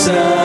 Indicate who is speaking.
Speaker 1: Jesus.